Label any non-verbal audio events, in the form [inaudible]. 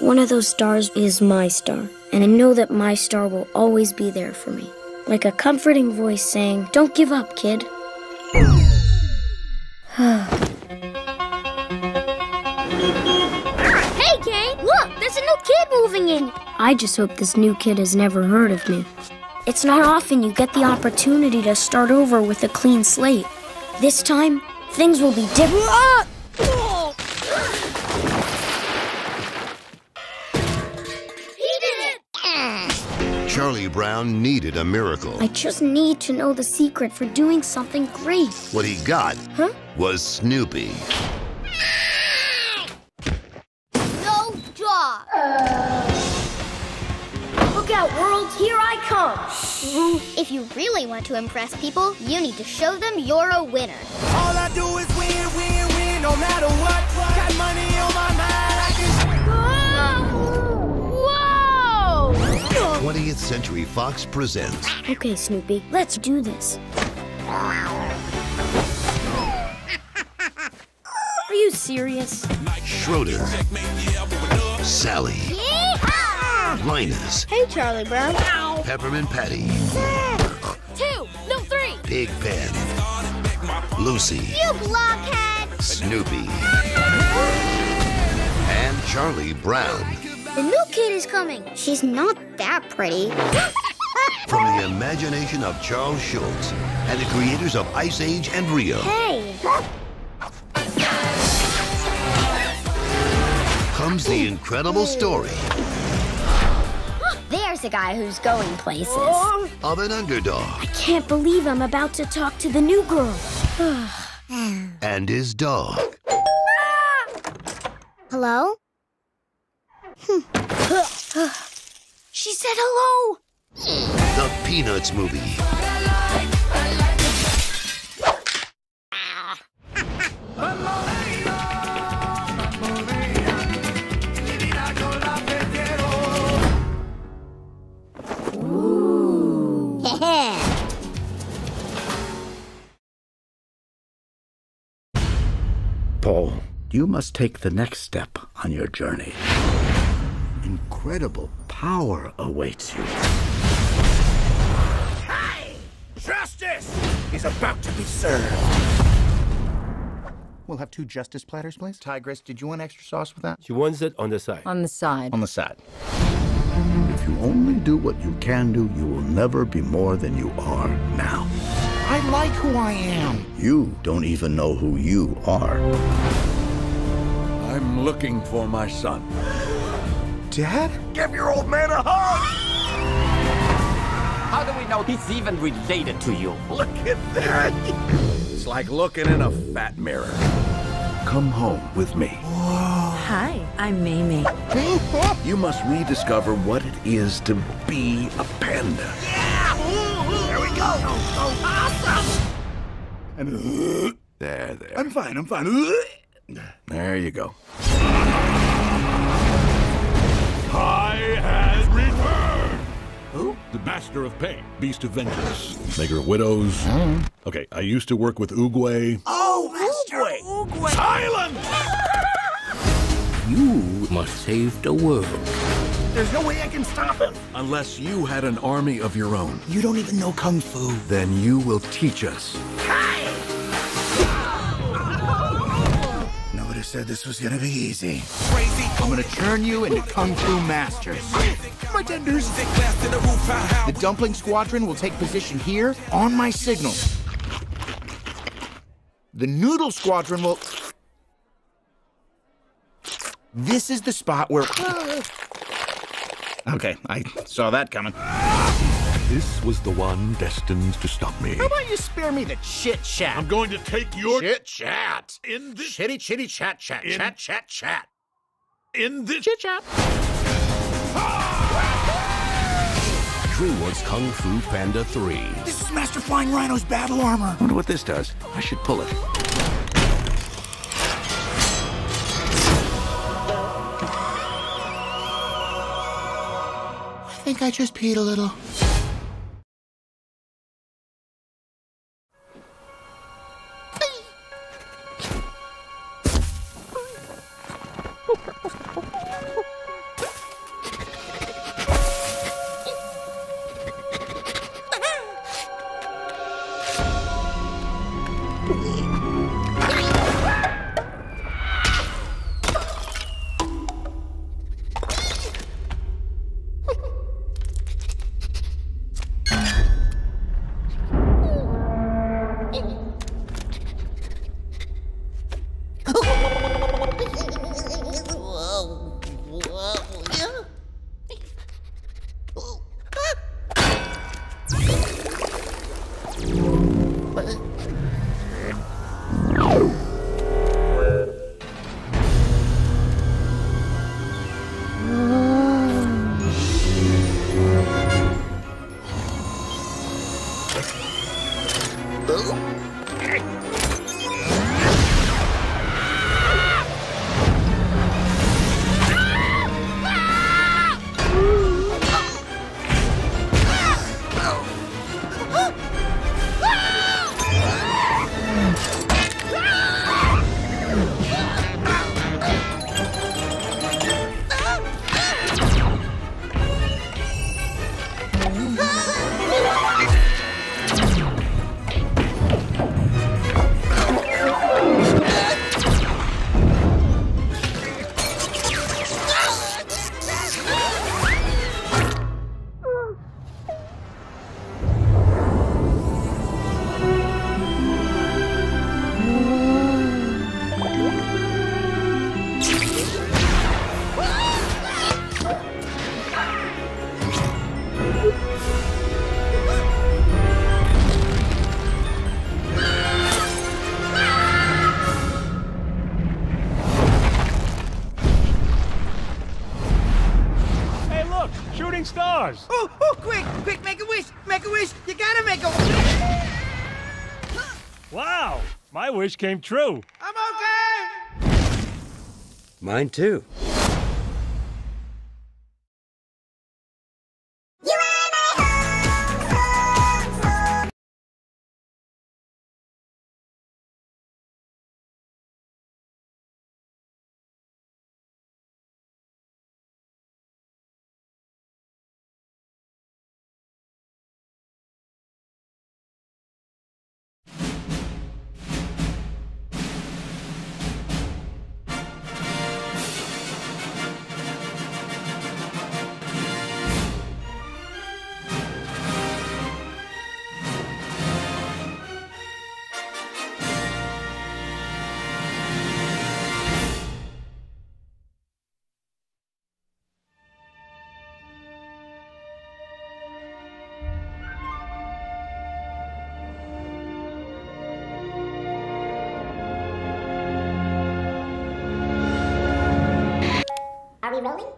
One of those stars is my star, and I know that my star will always be there for me. Like a comforting voice saying, Don't give up, kid. [sighs] Hey, Kane! Look, there's a new kid moving in. I just hope this new kid has never heard of me. It's not often you get the opportunity to start over with a clean slate. This time, things will be different. Charlie Brown needed a miracle. I just need to know the secret for doing something great. What he got Huh? was Snoopy. No job. Look out, world, here I come. If you really want to impress people, you need to show them you're a winner. All I do is win, win, win, no matter what. Got 20th Century Fox presents Okay, Snoopy, let's do this. Are you serious? Schroeder, Sally, Yeehaw! Linus, Hey, Charlie Brown. Peppermint Patty, Two, no three. Pig Pen, Lucy, You blockhead. Snoopy, [laughs] and Charlie Brown. The new kid is coming. She's not that pretty. [laughs] From the imagination of Charles Schulz and the creators of Ice Age and Rio Hey. comes the incredible story There's a guy who's going places. of an underdog I Can't believe I'm about to talk to the new girl. [sighs] and his dog. Ah! Hello? She said hello. The Peanuts movie. Po, you must take the next step on your journey. Incredible power awaits you. Hey! Justice is about to be served. We'll have two justice platters, please. Tigress, did you want extra sauce with that? She wants it on the side. On the side. On the side. If you only do what you can do, you will never be more than you are now. I like who I am. You don't even know who you are. I'm looking for my son. Dad? Give your old man a hug! How do we know he's even related to you? Look at that! It's like looking in a fat mirror. Come home with me. Hi, I'm Mei Mei. You must rediscover what it is to be a panda. Yeah. There we go. Awesome. And there, there. I'm fine, I'm fine. There you go. I has returned. Who? The Master of Pain, Beast of Vengeance, Maker of Widows. Okay, I used to work with Oogway. Oh, Master Oogway. Silence! You must save the world. There's no way I can stop him. Unless you had an army of your own, You don't even know Kung Fu. then you will teach us. Nobody said this was gonna be easy. Crazy. I'm gonna turn you into Kung Fu masters. Pretenders. The Dumpling Squadron will take position here on my signal. The Noodle Squadron will. This is the spot where. Okay, I saw that coming. This was the one destined to stop me. How about you spare me the chit chat? I'm going to take your chit chat. in this Chitty chitty chat chat In- chat chat chat. in this Chit chat. DreamWorks Kung Fu Panda 3. This is Master Flying Rhino's battle armor. I Wonder what this does. I should pull it. I think I just peed a little. Boom. Stars! Oh, oh, quick, quick, make a wish, make a wish. You gotta make a wish. Wow! My wish came true. I'm okay. Mine too. Are we rolling?